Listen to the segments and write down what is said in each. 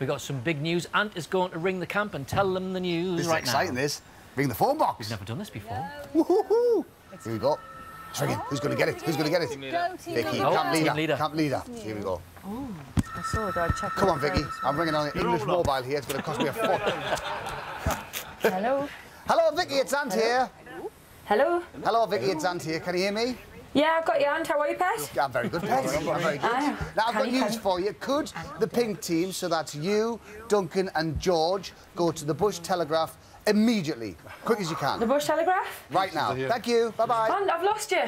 We got some big news. Ant is going to ring the camp and tell them the news This is right exciting, now. this. Ring the phone box. We've never done this before. Woohoo! Here we go. It's ringing. Who's going to get it? Who's going to get it? Go, team Vicky, Oh, camp team leader. leader. Camp leader. Here we go. I saw a guy checking. Come on, Vicky. I'm ringing on an English mobile here. It's going to cost me a fortune. Hello. Hello, Vicky. It's Ant here. Hello. Hello, Vicky. It's Ant here. Can you hear me? Yeah, I've got your hand. How are you, Pet? Yeah, I'm very good, Pet. I'm very good. Now, I've got news for you. Could the pink team, so that's you, Duncan and George, go to the Bush Telegraph immediately, quick as you can? The Bush Telegraph? right now? Thank you. Bye-bye. And I've lost you.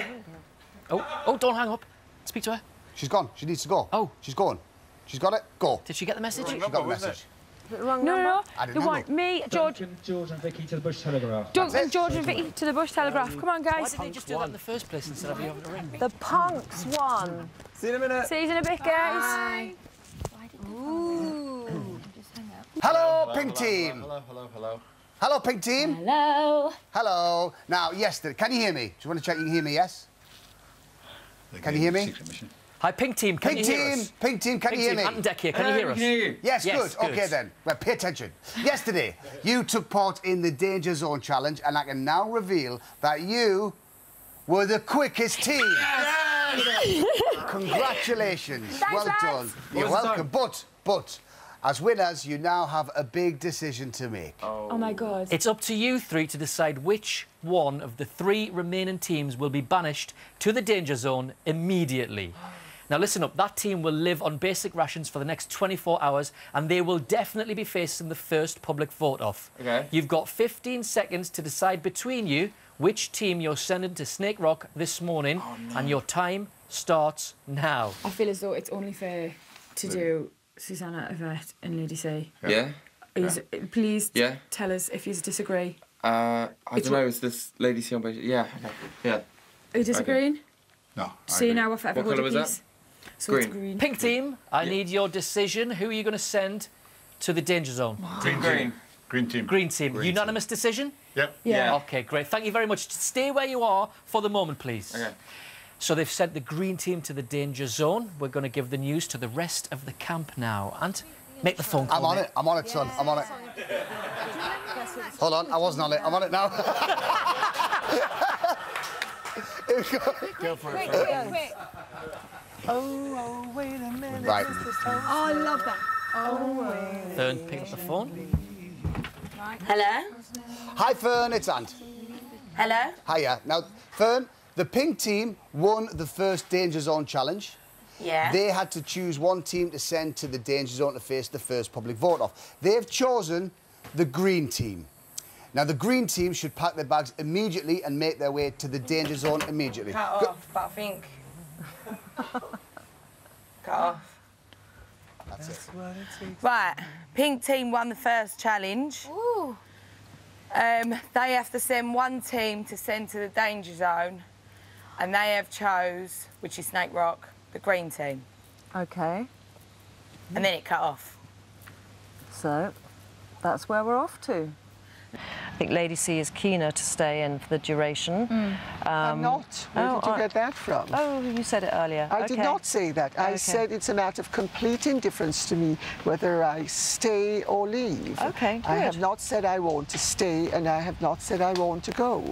Oh, oh, don't hang up. Speak to her. She's gone. She needs to go. Oh. She's gone. She's got it. Go. Did she get the message? She got the message. No, no, no. I didn't The one, me, George, Duncan, George and Vicky to the Bush Telegraph. Duncan, George and Vicky to the Bush Telegraph. Come on, guys. Why did they just do that in the first place instead of you having to ring? The punks won. See you in a minute. See you in a bit, guys. Hello, pink team. Hello, hello, hello. Hello, pink team. Hello. Hello. Now, yes, can you hear me? Do you want to check you can hear me? Yes. Can you hear me? Hi, Pink Team. Can Pink you hear team. us? Pink team. Can Pink you hear Team, me? Ant and Dec here. Can you hear us? you. Yes, Yes, good. good. Okay then. Well, pay attention. Yesterday, you took part in the Danger Zone challenge, and I can now reveal that you were the quickest team. Congratulations. well lads. done. You're welcome. But, but, as winners, you now have a big decision to make. Oh my God. It's up to you three to decide which one of the three remaining teams will be banished to the danger zone immediately. Now, listen up. That team will live on basic rations for the next 24 hours, and they will definitely be facing the first public vote off. Okay. You've got 15 seconds to decide between you which team you're sending to Snake Rock this morning, and your time starts now. I feel as though it's only fair to do Susannah, Yvette, and Lady C. Yeah? Is, please Yeah. tell us if you disagree. Uh, I It's don't know, is this Lady C on base? Yeah, okay. Yeah. Are you disagreeing? No. See you now, forever What hold colour your was peace. So it's Green. green. Pink team, I need your decision. Who are you going to send to the danger zone? Green Green. team. Green team. Green team. Green Unanimous decision? Yep. Yeah. Okay, great. Thank you very much. Stay where you are for the moment, please. Okay. So they've sent the green team to the danger zone. We're going to give the news to the rest of the camp now. And make the phone call. I'm on it. I'm on it, son. I'm on it. Hold on. I wasn't on it. I'm on it now. Here we go. Quick, quick, quick. Oh, wait a minute. Right. Oh, I love that. Ferne, pick up the phone. Hello? Hi, Ferne. It's Ant. Hello? Hiya. Now, Ferne, the pink team won the first Danger Zone challenge. Yeah. They had to choose one team to send to the danger zone to face the first public vote off. They've chosen the green team. Now, the green team should pack their bags immediately and make their way to the danger zone immediately. cut Go- off, but I think. cut off. That's it. Right, pink team won the first challenge. Ooh. Um, they have to send one team to send to the danger zone, and they have chose, which is Snake Rock, the green team, Okay. and then it cut off. So that's where we're off to. I think Lady C is keener to stay in for the duration. Hmm. I'm um, not. Where oh, did you I- get that from? Oh, you said it earlier. I did not say that. I Okay. said it's a matter of complete indifference to me whether I stay or leave. Okay, good. I have not said I want to stay and I have not said I want to go.